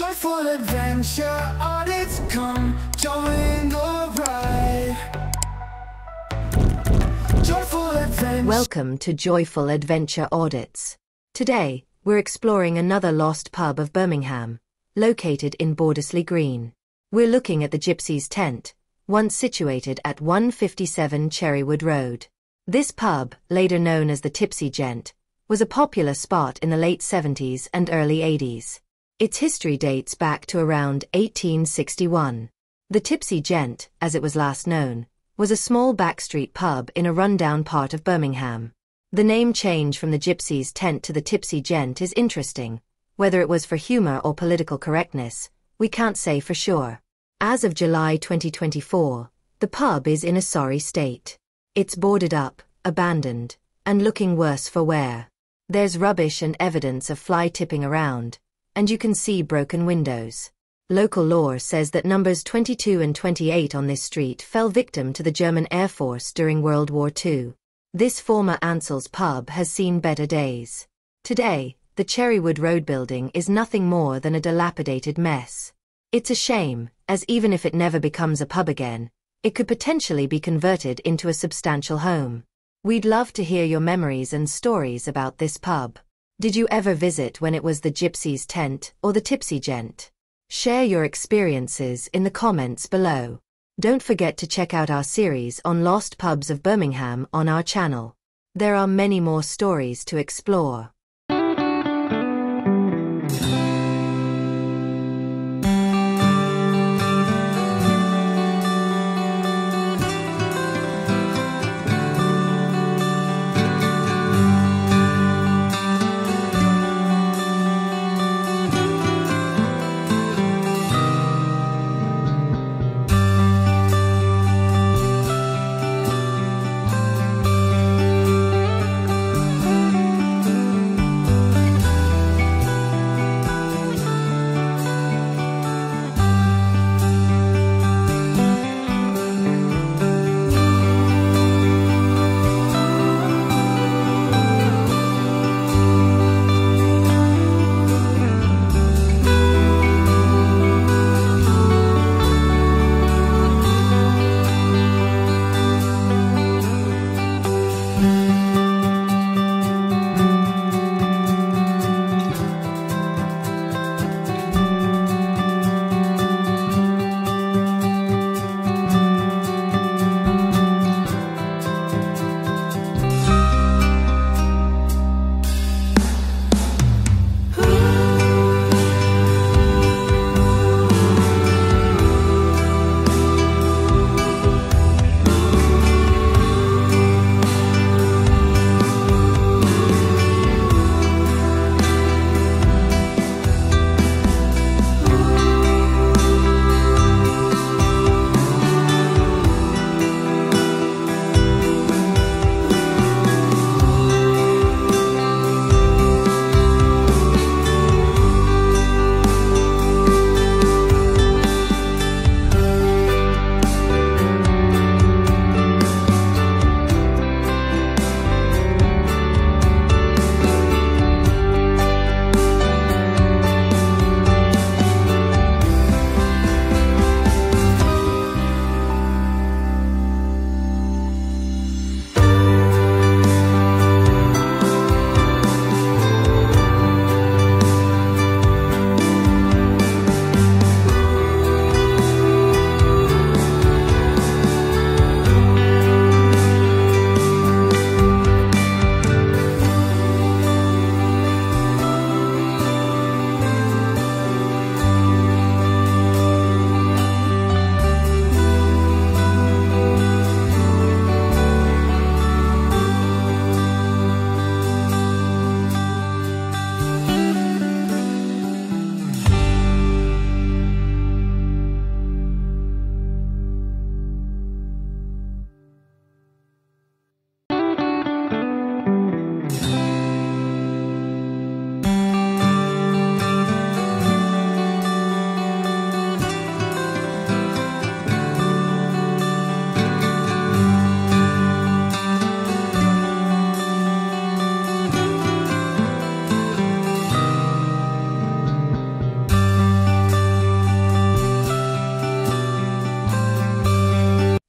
Joyful adventure audits come, join the ride. Joyful adventure. Welcome to Joyful Adventure Audits. Today, we're exploring another lost pub of Birmingham, located in Bordesley Green. We're looking at the Gypsy's Tent, once situated at 157 Cherrywood Road. This pub, later known as the Tipsy Gent, was a popular spot in the late 70s and early 80s. Its history dates back to around 1861. The Tipsy Gent, as it was last known, was a small backstreet pub in a rundown part of Birmingham. The name change from the Gypsy's Tent to the Tipsy Gent is interesting. Whether it was for humor or political correctness, we can't say for sure. As of July 2024, the pub is in a sorry state. It's boarded up, abandoned, and looking worse for wear. There's rubbish and evidence of fly tipping around, and you can see broken windows. Local lore says that numbers 22 and 28 on this street fell victim to the German Air Force during World War II. This former Ansell's pub has seen better days. Today, the Cherrywood Road building is nothing more than a dilapidated mess. It's a shame, as even if it never becomes a pub again, it could potentially be converted into a substantial home. We'd love to hear your memories and stories about this pub. Did you ever visit when it was the Gypsy's Tent or the Tipsy Gent? Share your experiences in the comments below. Don't forget to check out our series on lost pubs of Birmingham on our channel. There are many more stories to explore.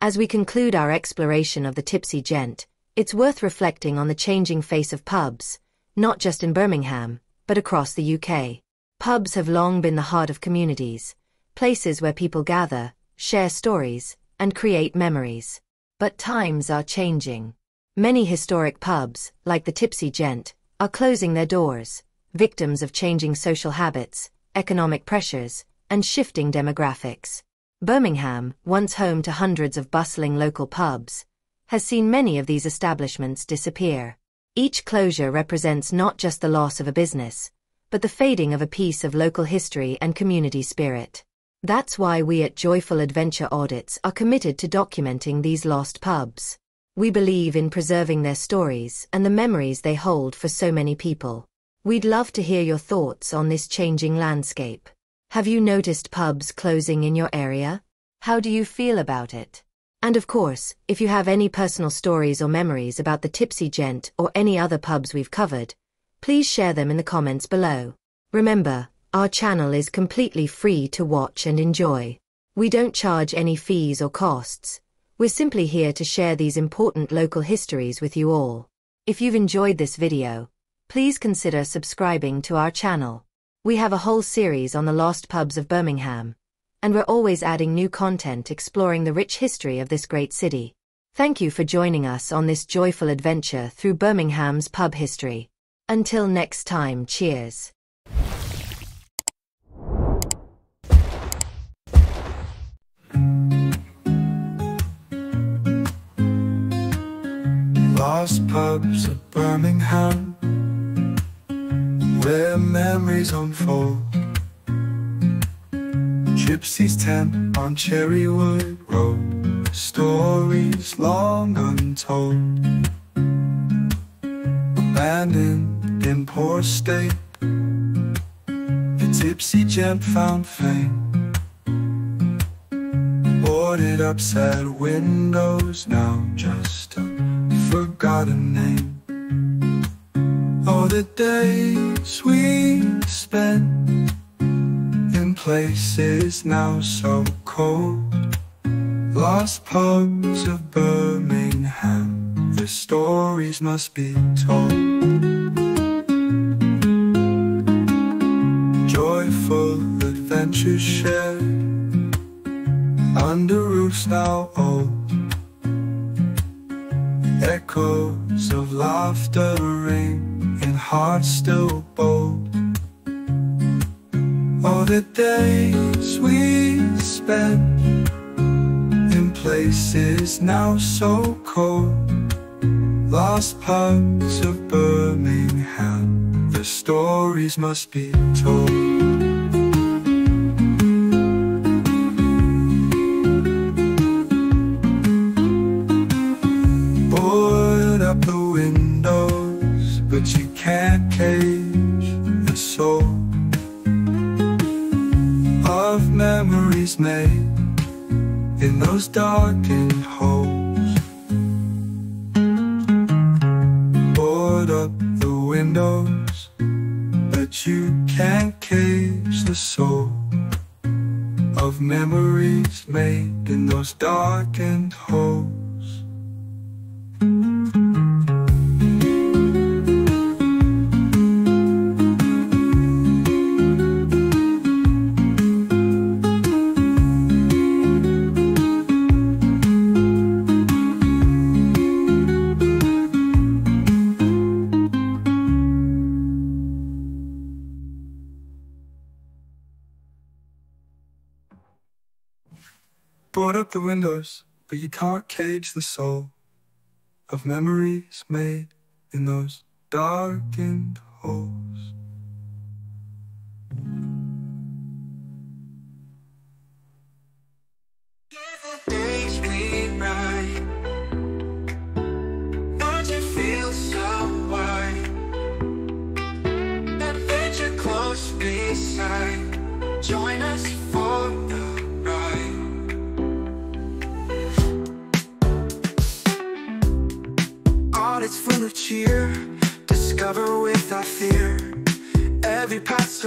As we conclude our exploration of the Tipsy Gent, it's worth reflecting on the changing face of pubs, not just in Birmingham, but across the UK. Pubs have long been the heart of communities, places where people gather, share stories, and create memories. But times are changing. Many historic pubs, like the Tipsy Gent, are closing their doors, victims of changing social habits, economic pressures, and shifting demographics. Birmingham, once home to hundreds of bustling local pubs, has seen many of these establishments disappear. Each closure represents not just the loss of a business, but the fading of a piece of local history and community spirit. That's why we at Joyful Adventure Audits are committed to documenting these lost pubs. We believe in preserving their stories and the memories they hold for so many people. We'd love to hear your thoughts on this changing landscape. Have you noticed pubs closing in your area? How do you feel about it? And of course, if you have any personal stories or memories about the Tipsy Gent or any other pubs we've covered, please share them in the comments below. Remember, our channel is completely free to watch and enjoy. We don't charge any fees or costs. We're simply here to share these important local histories with you all. If you've enjoyed this video, please consider subscribing to our channel. We have a whole series on the lost pubs of Birmingham, and we're always adding new content exploring the rich history of this great city. Thank you for joining us on this joyful adventure through Birmingham's pub history. Until next time, cheers. Lost pubs of Birmingham, memories unfold. Gypsy's tent on Cherrywood Road, stories long untold. Abandoned in poor state, the tipsy gent found fame. Boarded up sad windows, now just a forgotten name. Oh, the days we spent in places now so cold. Lost pubs of Birmingham, the stories must be told. Joyful adventures shared under roofs now old. Echoes of laughter ring in hearts still bold. All the days we spent in places now so cold. Lost pubs of Birmingham, the stories must be told. In those darkened holes. Board up the windows, but you can't cage the soul of memories made in those darkened holes. Can't cage the soul of memories made in those darkened holes.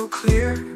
Clear,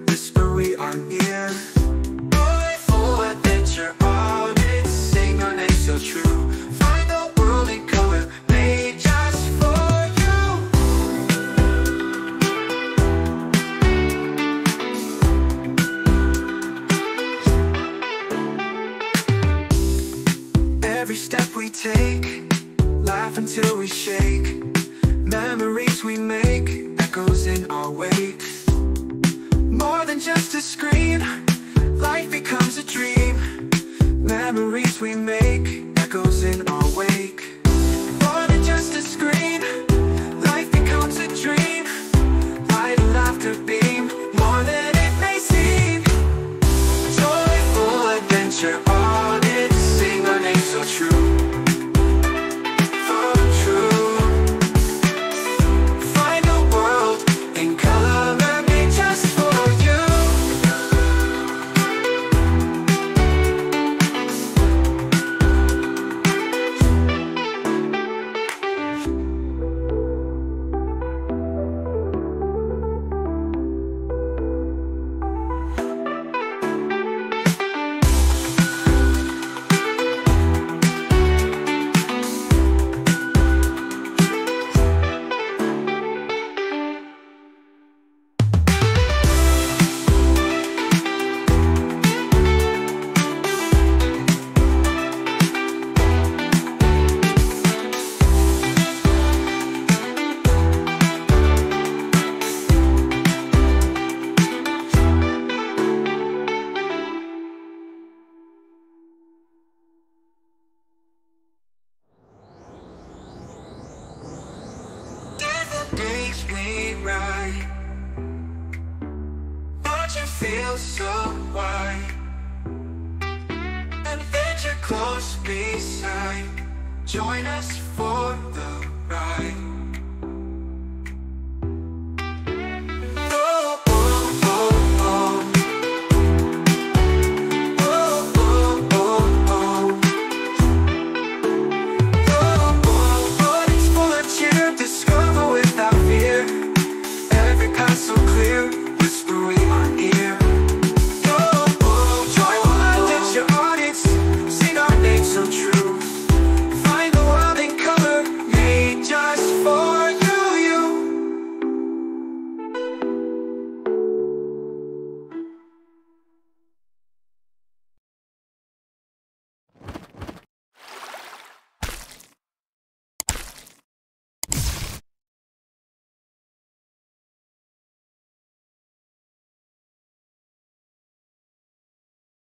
feel so right. And venture you're close beside Join us for